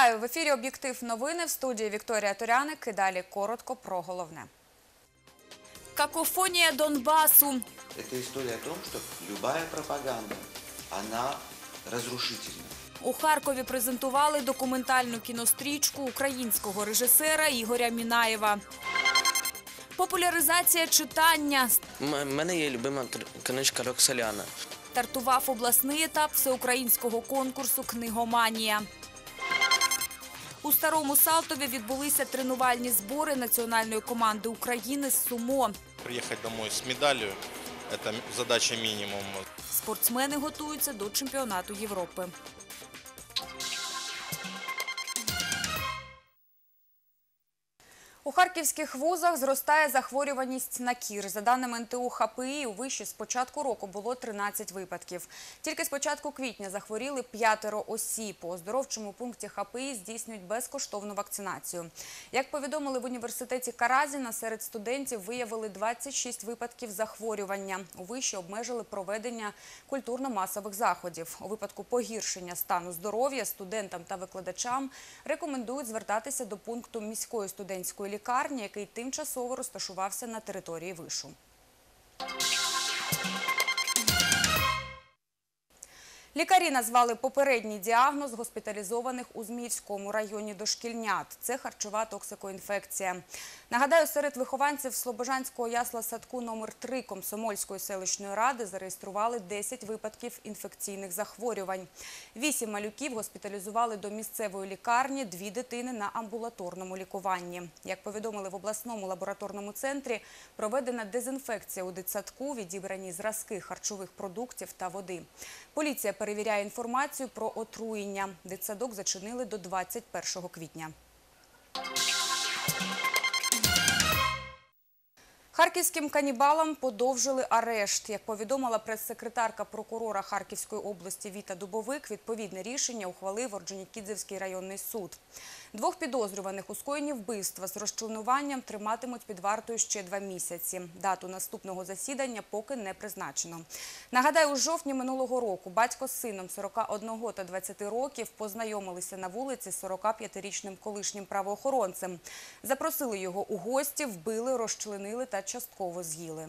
Вітаю в ефірі Об'єктив новини в студії Вікторія Туряник. І далі коротко про головне. Какофонія Донбасу. Это история о том, что любая пропаганда, она разрушительна. У Харкові презентували документальну кінострічку українського режисера Ігоря Мінаєва. Популяризація читання У мене є любима книжка Роксоляна. стартував обласний етап всеукраїнського конкурсу Книгоманія. У старому Салтові відбулися тренувальні збори національної команди України з сумо. Приїхати додому з медаллю – це задача мінімум. Спортсмени готуються до чемпіонату Європи. У харківських вузах зростає захворюваність на кір. За даними НТУ ХПІ, у виші з початку року було 13 випадків. Тільки з початку квітня захворіли п'ятеро осіб. У оздоровчому пункті ХПІ здійснюють безкоштовну вакцинацію. Як повідомили в університеті Каразіна, серед студентів виявили 26 випадків захворювання. У виші обмежили проведення культурно-масових заходів. У випадку погіршення стану здоров'я студентам та викладачам рекомендують звертатися до пункту міської студентської лікарні, який тимчасово розташувався на території вишу. Лікарі назвали попередній діагноз госпіталізованих у Зміївському районі дошкільнят. Це харчова токсикоінфекція. Нагадаю, серед вихованців Слобожанського ясла садку номер 3 Комсомольської селищної ради зареєстрували 10 випадків інфекційних захворювань. Вісім малюків госпіталізували до місцевої лікарні, дві дитини на амбулаторному лікуванні. Як повідомили в обласному лабораторному центрі, проведена дезінфекція у дитсадку, відібрані зразки харчових продуктів та води. Поліція перевіряє інформацію про отруєння. Дитсадок зачинили до 21 квітня. Харківським канібалам подовжили арешт. Як повідомила прес-секретарка прокурора Харківської області Віта Дубовик, відповідне рішення ухвалив Орджонікідзевський районний суд. Двох підозрюваних у скоєнні вбивства з розчленуванням триматимуть під вартою ще два місяці. Дату наступного засідання поки не призначено. Нагадаю, у жовтні минулого року батько з сином 41 та 20 років познайомилися на вулиці з 45-річним колишнім правоохоронцем. Запросили його у гості, вбили, розчленили та частково з'їли.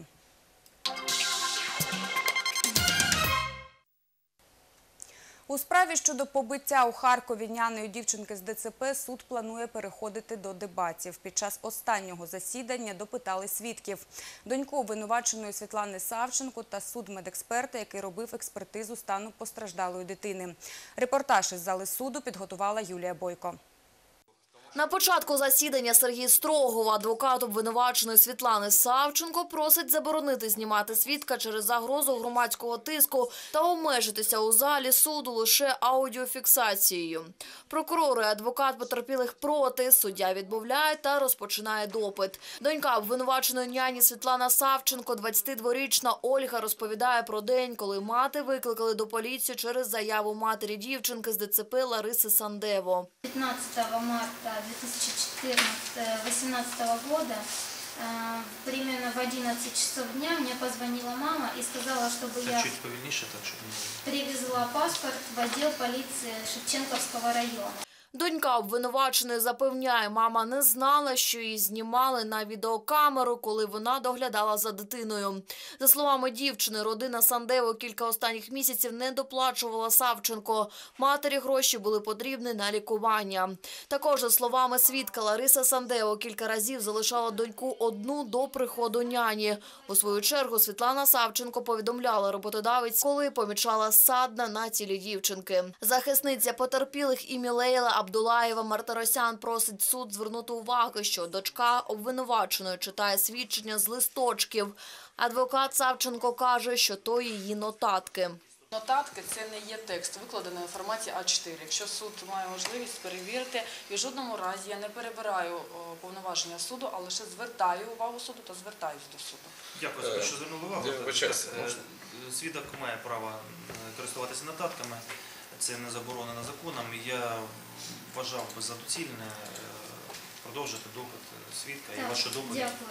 У справі щодо побиття у Харкові няної дівчинки з ДЦП суд планує переходити до дебатів. Під час останнього засідання допитали свідків. Доньку обвинуваченої Світлани Савченко та судмедексперта, який робив експертизу стану постраждалої дитини. Репортаж із зали суду підготувала Юлія Бойко. На початку засідання Сергій Строгов, адвокат обвинуваченої Світлани Савченко, просить заборонити знімати свідка через загрозу громадського тиску та обмежитися у залі суду лише аудіофіксацією. Прокурори адвокат потерпілих проти, суддя відмовляє та розпочинає допит. Донька обвинуваченої няні Світлана Савченко, 22-річна Ольга, розповідає про день, коли мати викликали до поліції через заяву матері дівчинки з ДЦП Лариси Сандево. 15 марта 2018 года э, примерно в 11 часов дня мне позвонила мама и сказала, чтобы я Чуть повільніше, так щоб не привезла паспорт в отдел полиции Шевченковского района. Донька обвинуваченої запевняє, мама не знала, що її знімали на відеокамеру, коли вона доглядала за дитиною. За словами дівчини, родина Сандево кілька останніх місяців не доплачувала Савченко. Матері гроші були потрібні на лікування. Також, за словами свідка, Лариса Сандео кілька разів залишала доньку одну до приходу няні. У свою чергу Світлана Савченко повідомляла роботодавець, коли помічала садна на тілі дівчинки. Захисниця потерпілих і Мілейла Абдулаєва Мартиросян просить суд звернути увагу, що дочка обвинуваченої читає свідчення з листочків. Адвокат Савченко каже, що то її нотатки. Нотатки це не є текст викладеної інформації А4. Якщо суд має можливість перевірити, і в жодному разі я не перебираю повноваження суду, а лише звертаю увагу суду та звертаюсь до суду. Дякую, що звернули увагу. Е, можна? Свідок має право е, користуватися нотатками. Це не заборонено законом. І Я вважав би за доцільне е, продовжити допит свідка і вашу думку. Дякую.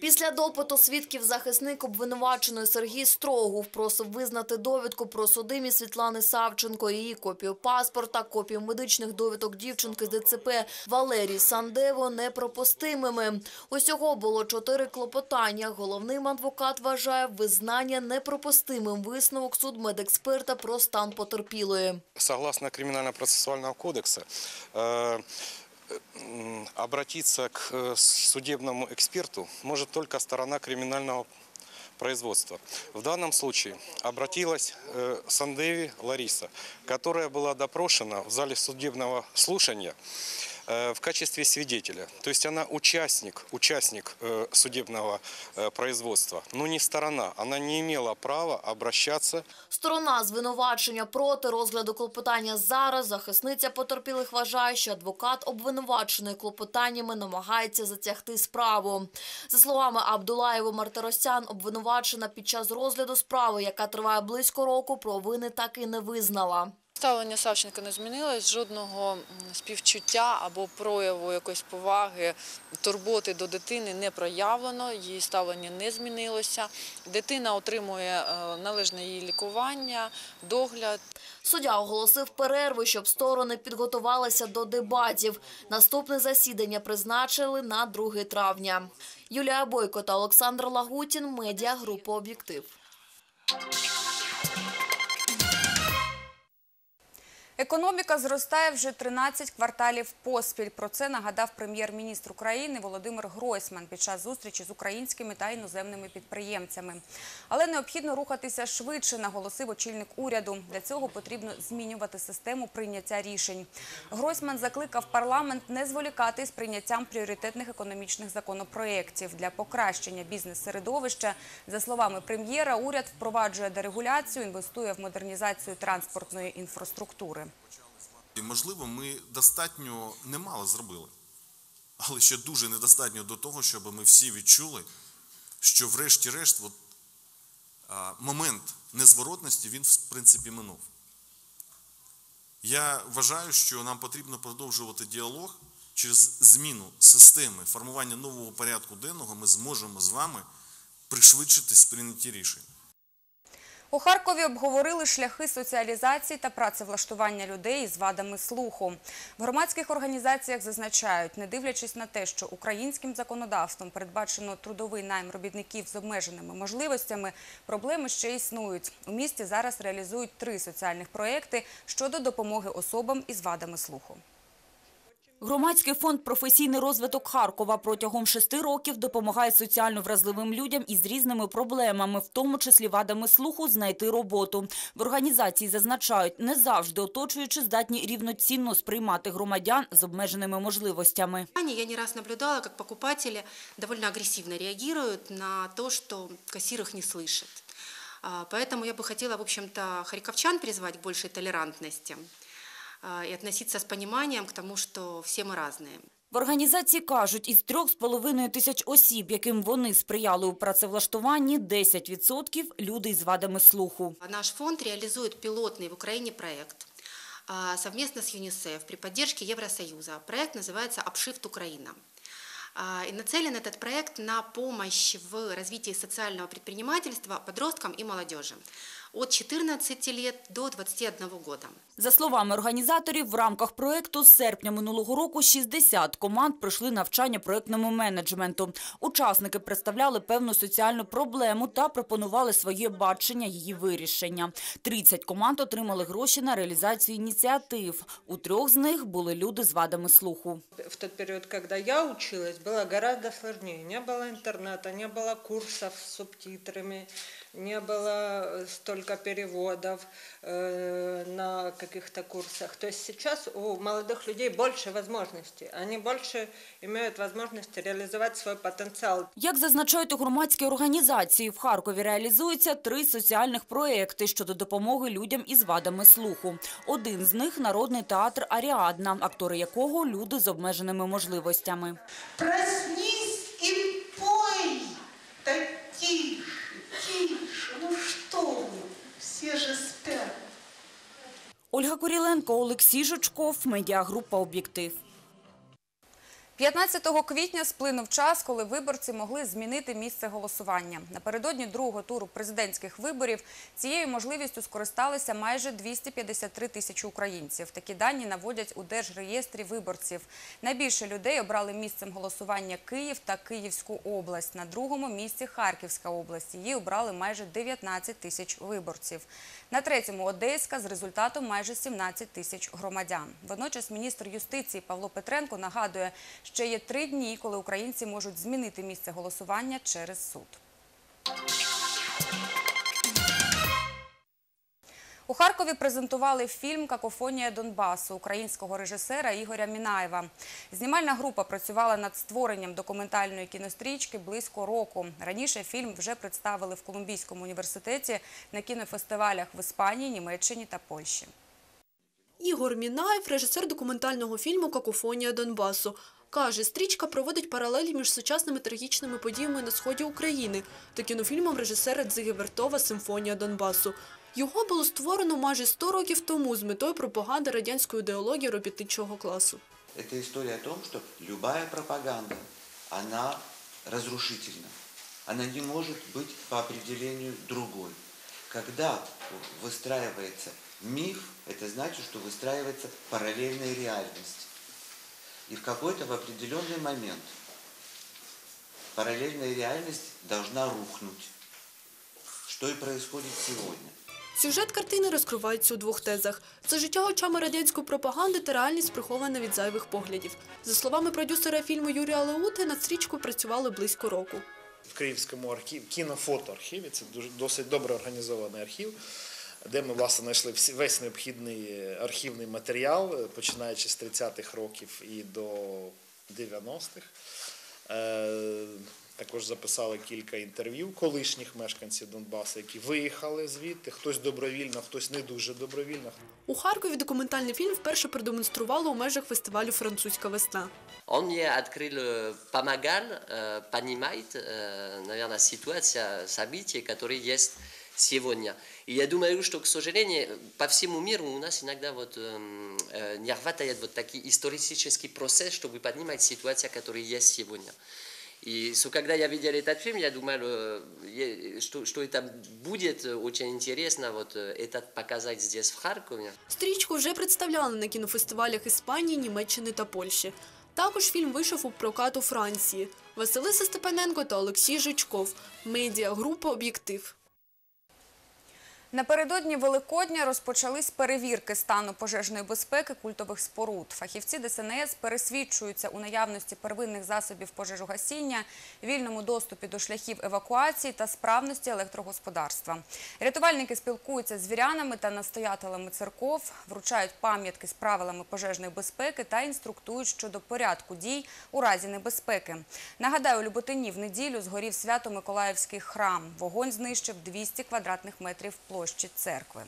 Після допиту свідків захисник обвинуваченої Сергій Строгов просив визнати довідку про судимість Світлани Савченко, її копію паспорта, копію медичних довідок дівчинки з ДЦП Валерії Сандево непропустимими. Усього було чотири клопотання. Головним адвокат вважає визнання непропустимим висновок судмедексперта про стан потерпілої. Согласно Криминально-процессуального кодекса, э, м, обратиться к э, судебному эксперту может только сторона криминального производства. В данном случае обратилась э, Сандеви Лариса, которая была допрошена в зале судебного слушания в качестве свидетеля. То есть она участник, участник э, судебного э, производства, но не сторона. Она не имела права обращаться Сторона звинувачення проти розгляду клопотання зараз. Захисниця потерпілих вважає, що адвокат обвинуваченої клопотаннями намагається затягти справу. За словами Абдулаєва Мартиросян, обвинувачена під час розгляду справи, яка триває близько року, провини так і не визнала. Ставлення Савченка не змінилось, жодного співчуття або прояву якоїсь поваги, турботи до дитини не проявлено, її ставлення не змінилося. Дитина отримує е, належне її лікування, догляд. Суддя оголосив перерву, щоб сторони підготувалися до дебатів. Наступне засідання призначили на 2 травня. Юлія Бойко та Олександр Лагутін, медіагрупа «Об'єктив». Економіка зростає вже 13 кварталів поспіль. Про це нагадав прем'єр-міністр України Володимир Гройсман під час зустрічі з українськими та іноземними підприємцями. Але необхідно рухатися швидше, наголосив очільник уряду. Для цього потрібно змінювати систему прийняття рішень. Гройсман закликав парламент не зволікати з прийняттям пріоритетних економічних законопроєктів для покращення бізнес-середовища. За словами прем'єра, уряд впроваджує дерегуляцію, інвестує в модернізацію транспортної інфраструктури. Можливо, ми достатньо немало зробили, але ще дуже недостатньо до того, щоб ми всі відчули, що врешті-решт момент незворотності він, в принципі, минув. Я вважаю, що нам потрібно продовжувати діалог через зміну системи формування нового порядку денного. Ми зможемо з вами пришвидшитись в прийнятті рішень. У Харкові обговорили шляхи соціалізації та працевлаштування людей із вадами слуху. В громадських організаціях зазначають, не дивлячись на те, що українським законодавством передбачено трудовий найм робітників з обмеженими можливостями, проблеми ще існують. У місті зараз реалізують три соціальних проекти щодо допомоги особам із вадами слуху. Громадський фонд «Професійний розвиток Харкова» протягом шести років допомагає соціально вразливим людям із різними проблемами, в тому числі вадами слуху, знайти роботу. В організації зазначають, не завжди оточуючи здатні рівноцінно сприймати громадян з обмеженими можливостями. Я не раз наблюдала, как покупатели довольно агрессивно реагируют на то, что кассир их не слышит. А, Поэтому я бы хотела, в общем-то, харьковчан призвать к большей толерантности а, и относиться с пониманием к тому, что все мы разные. В організації кажуть, із трьох з половиною тисяч осіб, яким вони сприяли у працевлаштуванні, 10% – люди із вадами слуху. Наш фонд реализует пилотный в Украине проект а, совместно с ЮНИСЕФ при поддержке Евросоюза. Проект называется «Обшифт Украина». А, И нацелен этот проект на помощь в развитии социального предпринимательства подросткам и молодежи от 14 лет до 21 года. За словами організаторів, в рамках проєкту з серпня минулого року 60 команд пройшли навчання проєктному менеджменту. Учасники представляли певну соціальну проблему та пропонували своє бачення її вирішення. 30 команд отримали гроші на реалізацію ініціатив. У трьох з них були люди з вадами слуху. В тот период, когда я училась, было гораздо сложнее. Не было интернета, не было курсов с субтитрами, не было э, столько переводов э, на каких-то курсах. То есть сейчас у молодых людей больше возможностей. Они больше имеют возможность реализовать свой потенциал. Як зазначають у громадській організації, в Харкові реалізуються три соціальних проекти щодо допомоги людям із вадами слуху. Один з них – народний театр «Аріадна», актори якого – люди з обмеженими можливостями. Проснись Все же спят. Ольга Куріленко, Олексій Жучков, медіагрупа «Об'єктив». 15 квітня сплинув час, коли виборці могли змінити місце голосування. Напередодні другого туру президентських виборів цією можливістю скористалися майже 253 тисячі українців. Такі дані наводять у Держреєстрі виборців. Найбільше людей обрали місцем голосування Київ та Київську область. На другому місці Харківська область. Її обрали майже 19 тисяч виборців. На третьому Одеська з результатом майже 17 тисяч громадян. Водночас міністр юстиції Павло Петренко нагадує, ще є три дні, коли українці можуть змінити місце голосування через суд. У Харкові презентували фільм Какофонія Донбасу українського режисера Ігоря Мінаєва. Знімальна група працювала над створенням документальної кінострічки близько року. Раніше фільм вже представили в Колумбійському університеті на кінофестивалях в Іспанії, Німеччині та Польщі. Ігор Мінаєв, режисер документального фільму «Какофонія Донбасу». Каже, стрічка проводить паралелі між сучасними трагічними подіями на сході України та кінофільмом режисера Дзиги Вертова «Симфонія Донбасу». Його було створено майже 100 років тому з метою пропаганди радянської ідеології робітничого класу. Это история о том, что любая пропаганда, она разрушительна. Она не может быть по определению другой. Когда выстраивается миф, это значит, что выстраивается параллельная реальность. И в какой-то в определенный момент параллельная реальность должна рухнуть. Что и происходит сегодня. Сюжет картини розкривається у двох тезах. Це життя очами радянської пропаганди та реальність прихована від зайвих поглядів. За словами продюсера фільму Юрія Леути, над стрічкою працювали близько року. в Київському архіві, кінофотоархіві, це дуже досить добре організований архів, де ми власне знайшли всі- весь необхідний архівний матеріал, е, починаючи з 30-х років і до 90-х. Е, Також записали кілька інтерв'ю колишніх мешканців Донбасу, які виїхали звідти, хтось добровільно, хтось не дуже добровільно. У Харкові документальний фільм вперше продемонстрували у межах фестивалю Французька весна. Он мне открыл э, помогал, э, понимает, э, наверное, ситуация, события, которые есть сегодня. И я думаю, что, к сожалению, по всему миру у нас иногда вот, эм, э, не хватает вот такой исторический процесс, чтобы понимать ситуацию, которая есть сегодня. И so, когда я видел этот фильм, я думал, э, е- что, что это будет э, очень интересно вот э, это показать здесь, в Харькове. Стрічку вже представляли на кінофестивалях Іспанії, Німеччини та Польщі. Також фільм вийшов у прокат у Франції. Василиса Степаненко та Олексій Жичков. Медіагрупа «Об'єктив». Напередодні Великодня розпочались перевірки стану пожежної безпеки культових споруд. Фахівці ДСНС пересвідчуються у наявності первинних засобів пожежогасіння, вільному доступі до шляхів евакуації та справності електрогосподарства. Рятувальники спілкуються з вірянами та настоятелями церков, вручають пам'ятки з правилами пожежної безпеки та інструктують щодо порядку дій у разі небезпеки. Нагадаю, у Люботині в неділю згорів Свято-Миколаївський храм. Вогонь знищив 200 квадратних метрів площі церкви.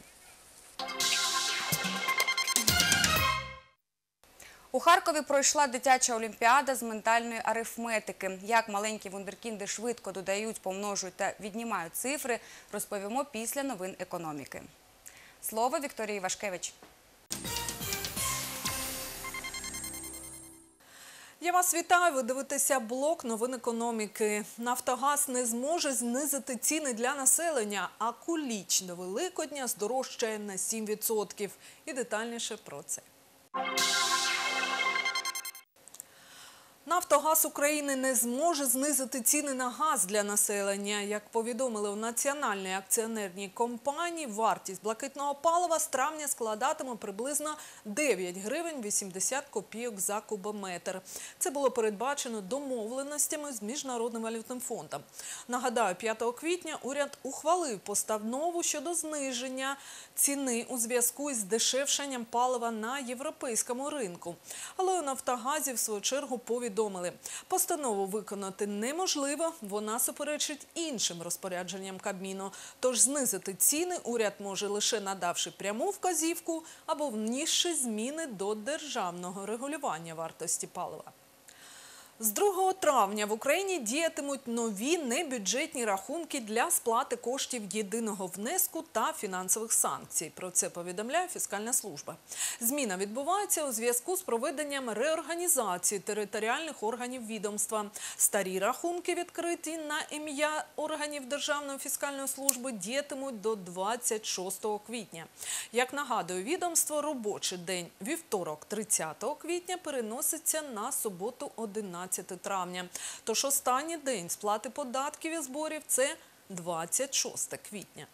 У Харкові пройшла дитяча олімпіада з ментальної арифметики. Як маленькі вундеркінди швидко додають, помножують та віднімають цифри, розповімо після новин економіки. Слово Вікторії Вашкевич. Я вас вітаю. Ви дивитеся блок новин економіки. Нафтогаз не зможе знизити ціни для населення, а куліч до Великодня здорожчає на 7%. І детальніше про це. Нафтогаз України не зможе знизити ціни на газ для населення. Як повідомили у Національній акціонерній компанії, вартість блакитного палива з травня складатиме приблизно 9 гривень 80 копійок за кубометр. Це було передбачено домовленостями з Міжнародним валютним фондом. Нагадаю, 5 квітня уряд ухвалив постанову щодо зниження ціни у зв'язку із дешевшенням палива на європейському ринку. Але у Нафтогазі, в свою чергу, повідомили, постанову виконати неможливо, вона суперечить іншим розпорядженням Кабміну. Тож знизити ціни уряд може лише надавши пряму вказівку або внісши зміни до державного регулювання вартості палива. З 2 травня в Україні діятимуть нові небюджетні рахунки для сплати коштів єдиного внеску та фінансових санкцій. Про це повідомляє фіскальна служба. Зміна відбувається у зв'язку з проведенням реорганізації територіальних органів відомства. Старі рахунки, відкриті на ім'я органів Державної фіскальної служби, діятимуть до 26 квітня. Як нагадує відомство, робочий день вівторок 30 квітня переноситься на суботу 11 травня. Тож останній день сплати податків і зборів – це 26 квітня.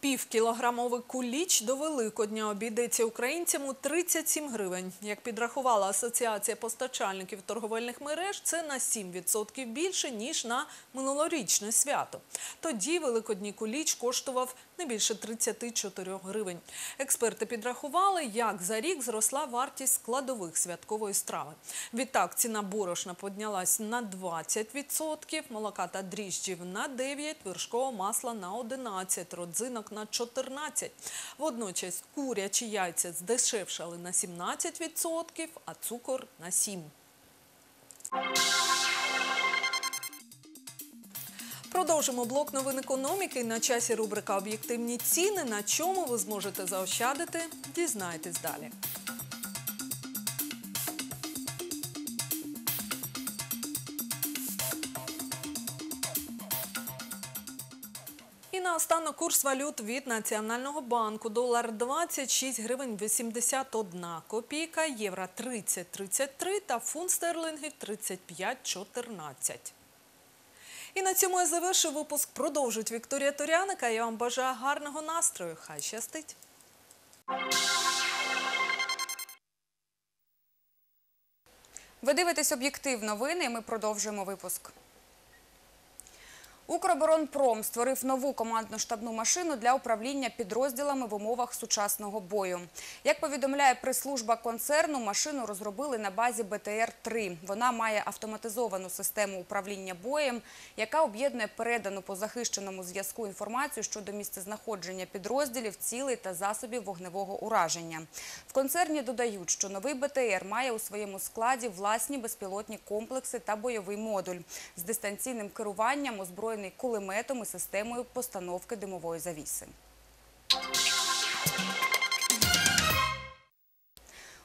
Півкілограмовий куліч до Великодня обійдеться українцям у 37 гривень. Як підрахувала Асоціація постачальників торговельних мереж, це на 7% більше, ніж на минулорічне свято. Тоді великодній куліч коштував не більше 34 гривень. Експерти підрахували, як за рік зросла вартість складових святкової страви. Відтак ціна борошна піднялась на 20%, молока та дріжджів на 9%, вершкового масла на 11%, родзинок на 14%. Водночас курячі яйця здешевшали на 17%, а цукор на 7%. Продовжимо блок новин економіки. На часі рубрика Об'єктивні ціни. На чому ви зможете заощадити? Дізнайтесь далі. І наостанок курс валют від Національного банку. Долар 26 гривень 81 копійка, євро 30,33 та фунт стерлингів 35,14. І на цьому я завершую випуск. Продовжить Вікторія Туряника. Я вам бажаю гарного настрою. Хай щастить! Ви дивитесь об'єктив новини. Ми продовжуємо випуск. Укроборонпром створив нову командну штабну машину для управління підрозділами в умовах сучасного бою. Як повідомляє прес-служба концерну, машину розробили на базі БТР-3. Вона має автоматизовану систему управління боєм, яка об'єднує передану по захищеному зв'язку інформацію щодо місцезнаходження підрозділів, цілей та засобів вогневого ураження. В концерні додають, що новий БТР має у своєму складі власні безпілотні комплекси та бойовий модуль з дистанційним керуванням, озброєним кулеметом і системою постановки димової завіси.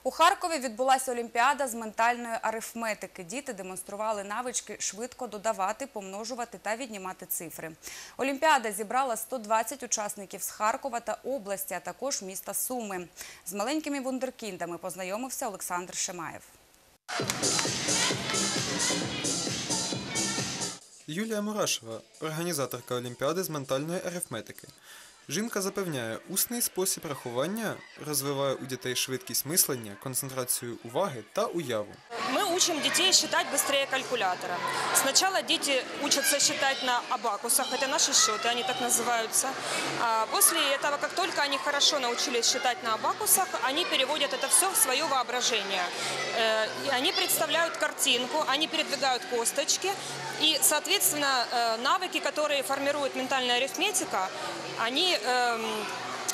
У Харкові відбулася олімпіада з ментальної арифметики. Діти демонстрували навички швидко додавати, помножувати та віднімати цифри. Олімпіада зібрала 120 учасників з Харкова та області, а також міста Суми. З маленькими вундеркіндами познайомився Олександр Шемаєв. Юлія Мурашева, організаторка Олімпіади з ментальної арифметики. Жінка запевняє, усний спосіб рахування розвиває у дітей швидкість мислення, концентрацію уваги та уяву. Мы учим детей считать быстрее калькулятора. Сначала дети учатся считать на абакусах, это наши счеты, они так называются. А после этого, как только они хорошо научились считать на абакусах, они переводят это все в свое воображение. Э, и Они представляют картинку, они передвигают косточки, и, соответственно, э, навыки, которые формирует ментальная арифметика, они эм,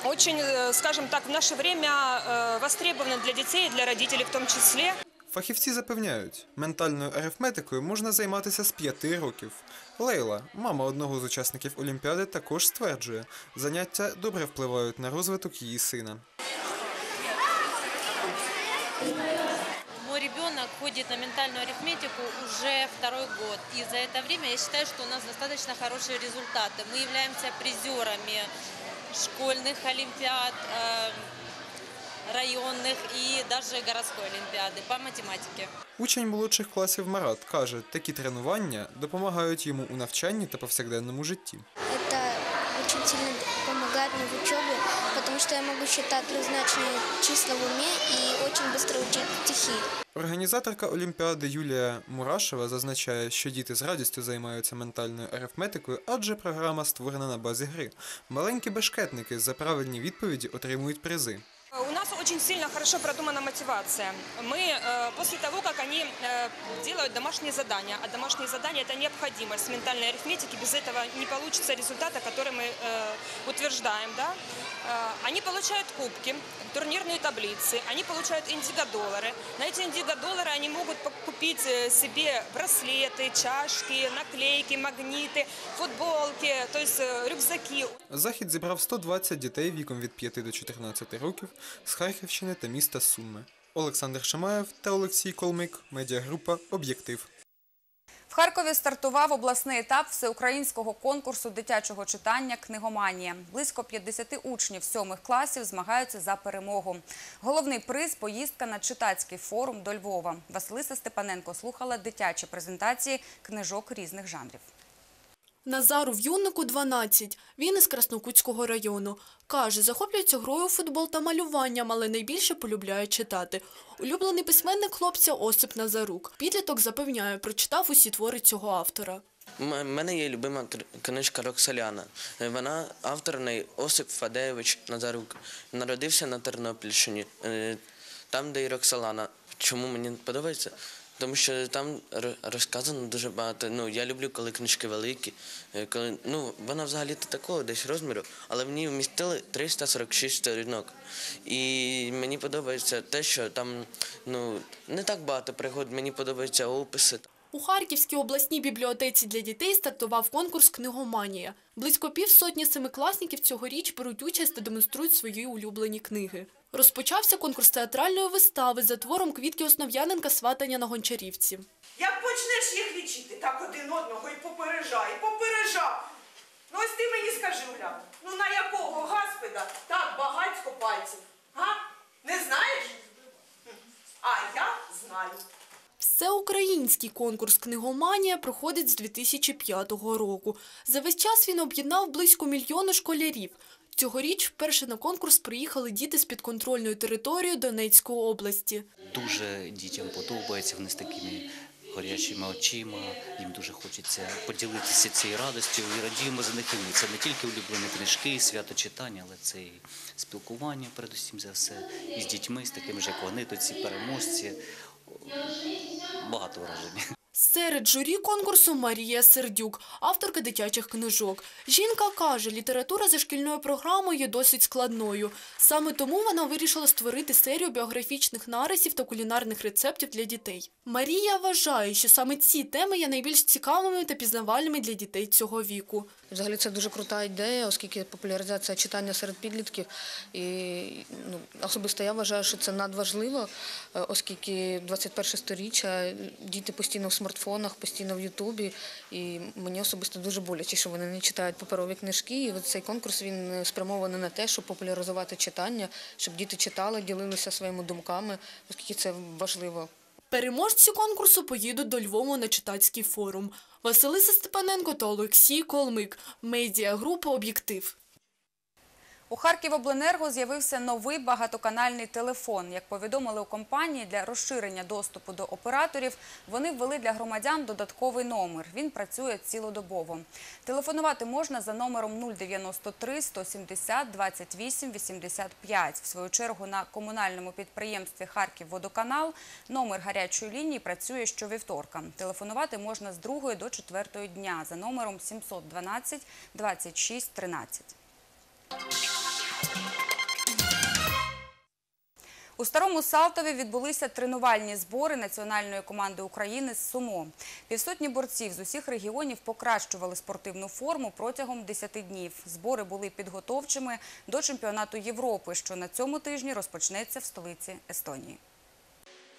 очень, э, скажем так, в наше время э, востребованы для детей и для родителей в том числе. Фахівці запевняють, ментальною арифметикою можна займатися з п'яти років. Лейла, мама одного з учасників Олімпіади, також стверджує, заняття добре впливають на розвиток її сина. ходит на ментальную арифметику уже второй год. И за это время я считаю, что у нас достаточно хорошие результаты. Мы являемся призерами школьных олимпиад, э, районных и даже городской олимпиады по математике. Учень молодших класів Марат каже, такі тренування допомагають йому у навчанні та повсякденному житті. Это очень сильно помогает мне в учебе, потому что я могу считать трехзначные числа в уме и очень быстро учить стихи. Організаторка Олімпіади Юлія Мурашева зазначає, що діти з радістю займаються ментальною арифметикою, адже програма створена на базі гри. Маленькі бешкетники за правильні відповіді отримують призи. У нас очень сильно хорошо продумана мотивация. Мы э, после того, как они э, делают домашние задания, а домашние задания это необходимость ментальной арифметики, без этого не получится результата, который мы э, утверждаем, да? Э, Они получают кубки, турнирные таблицы, они получают индиго-доллары. На эти индиго-доллары они могут пок- купить э, себе браслеты, чашки, наклейки, магниты, футболки, то есть э, рюкзаки. Захід зібрав 120 дітей віком від 5 до 14 років з Харківщини та міста Суми. Олександр Шамаєв та Олексій Колмик, медіагрупа Об'єктив. В Харкові стартував обласний етап всеукраїнського конкурсу дитячого читання «Книгоманія». Близько 50 учнів сьомих класів змагаються за перемогу. Головний приз – поїздка на читацький форум до Львова. Василиса Степаненко слухала дитячі презентації книжок різних жанрів. Назару В'юннику 12. Він із Краснокутського району. Каже, захоплюється грою футбол та малюванням, але найбільше полюбляє читати. Улюблений письменник хлопця Осип Назарук. Підліток запевняє, прочитав усі твори цього автора. У мене є любима книжка Роксоляна. Е, Вона автор неї Осип Фадеєвич Назарук. Народився на Тернопільщині, е, там, де і Роксолана. Чому мені подобається? Тому що там розказано дуже багато. Ну, я люблю, коли книжки великі. е, Коли, ну, вона взагалі то такого десь розміру, але в ній вмістили 346 сторінок. І мені подобається те, що там ну, не так багато пригод, мені подобаються описи. У Харківській обласній бібліотеці для дітей стартував конкурс «Книгоманія». Близько півсотні семикласників цьогоріч беруть участь та демонструють свої улюблені книги. Розпочався конкурс театральної вистави за твором Квітки Основ'яненка «Сватання на Гончарівці». Як почнеш їх лічити, так один одного і попереджай, і попереджав. Ну ось ти мені скажи, Уляна, ну на якого гаспеда так багатько пальців? Га? Не знаєш? А я знаю. Всеукраїнський конкурс «Книгоманія» проходить з 2005 року. За весь час він об'єднав близько мільйону школярів. Цьогоріч вперше на конкурс приїхали діти з підконтрольної території Донецької області. Дуже дітям подобається, вони з такими горячими очима, їм дуже хочеться поділитися цією радістю і радіємо за них. і. Це не тільки улюблені книжки, свято читання, але це і спілкування, передусім за все, і з дітьми, з такими ж, як вони, то ці переможці. Багато вражень. Серед журі конкурсу Марія Сердюк, авторка дитячих книжок. Жінка каже, література за шкільною програмою є досить складною. Саме тому вона вирішила створити серію біографічних нарисів та кулінарних рецептів для дітей. Марія вважає, що саме ці теми є найбільш цікавими та пізнавальними для дітей цього віку. Взагалі це дуже крута ідея, оскільки популяризація читання серед підлітків. І ну, особисто я вважаю, що це надважливо, е, оскільки 21 сторіччя діти постійно в смартфонах, постійно в Ютубі. І мені особисто дуже боляче, що вони не читають паперові книжки. І цей конкурс він спрямований на те, щоб популяризувати читання, щоб діти читали, ділилися своїми думками, оскільки це важливо. Переможці конкурсу поїдуть до Львову на читацький форум. Василиса Степаненко та Олексій Колмик. Медіагрупа «Об'єктив». У Харківобленерго з'явився новий багатоканальний телефон. Як повідомили у компанії, для розширення доступу до операторів вони ввели для громадян додатковий номер. Він працює цілодобово. Телефонувати можна за номером 093 170 28 85. В свою чергу на комунальному підприємстві «Харківводоканал» номер гарячої лінії працює щовівторка. Телефонувати можна з 2 до 4 дня за номером 712 26 13. У Старому Салтові відбулися тренувальні збори національної команди України з сумо. Півсотні борців з усіх регіонів покращували спортивну форму протягом 10 днів. Збори були підготовчими до чемпіонату Європи, що на цьому тижні розпочнеться в столиці Естонії.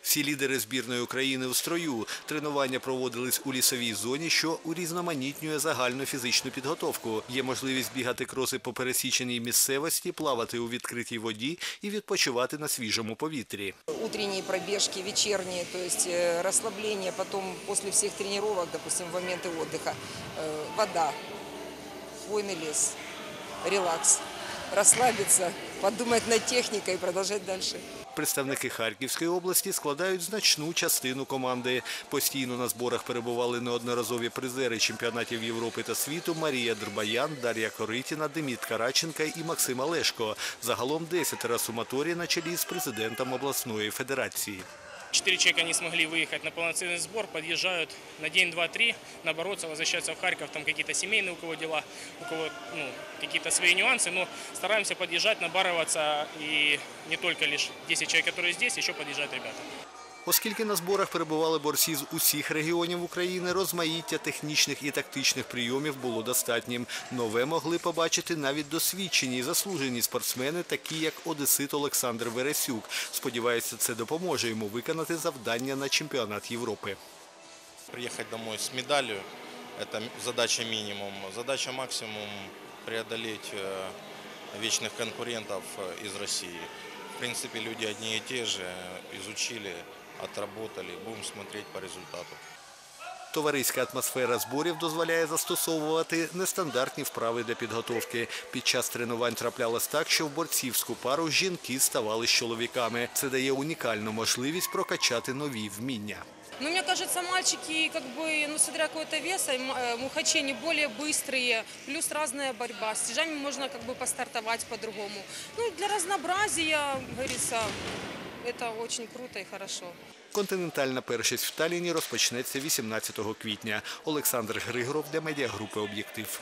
Всі лідери збірної України у строю. Тренування проводились у лісовій зоні, що урізноманітнює загальну фізичну підготовку. Є можливість бігати кроси по пересіченій місцевості, плавати у відкритій воді і відпочивати на свіжому повітрі. утренние пробежки, вечерние, то есть э, расслабление, потом после всех тренировок, допустим, в моменты отдыха, э, вода, хвойный лес, релакс, расслабиться, подумать над техникой и продолжать дальше. Представники Харківської області складають значну частину команди. Постійно на зборах перебували неодноразові призери чемпіонатів Європи та світу Марія Дербаян, Дар'я Коритіна, Деміт Караченка і Максим Олешко. Загалом 10 моторі на чолі з президентом обласної федерації. Четыре человека не смогли выехать на полноценный сбор, подъезжают на день, два, три, набороться, возвращаются в Харьков, там какие-то семейные у кого дела, у кого ну, какие-то свои нюансы, но стараемся подъезжать, набарываться, и не только лишь 10 человек, которые здесь, еще подъезжают ребята. Оскільки на зборах перебували борці з усіх регіонів України, розмаїття технічних і тактичних прийомів було достатнім. Нове могли побачити навіть досвідчені і заслужені спортсмени, такі як одесит Олександр Вересюк. Сподіваюся, це допоможе йому виконати завдання на чемпіонат Європи. Приехать домой с медалью – это задача минимум. Задача максимум – преодолеть э, вечных конкурентов э, из России. В принципе, люди одни и те же, э, изучили, отработали. Будем смотреть по результату. Товариська атмосфера зборів дозволяє застосовувати нестандартні вправи для підготовки. Під час тренувань траплялось так, що в борцівську пару жінки ставали з чоловіками. Це дає унікальну можливість прокачати нові вміння. Ну, мне кажется, мальчики, как бы, ну, смотря какой-то веса, м- э, мухачи, они более быстрые, плюс разная борьба. С тяжами можно как бы постартовать по-другому. Ну, для разнообразия, говорится, это очень круто и хорошо. Континентальна першість в Таліні розпочнеться 18 квітня. Олександр Григоров для медіагрупи «Об'єктив».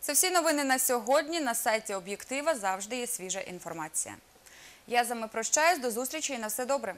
Це всі новини на сьогодні. На сайті Об'єктива завжди є свіжа інформація. Я з вами прощаюсь. До зустрічі і на все добре.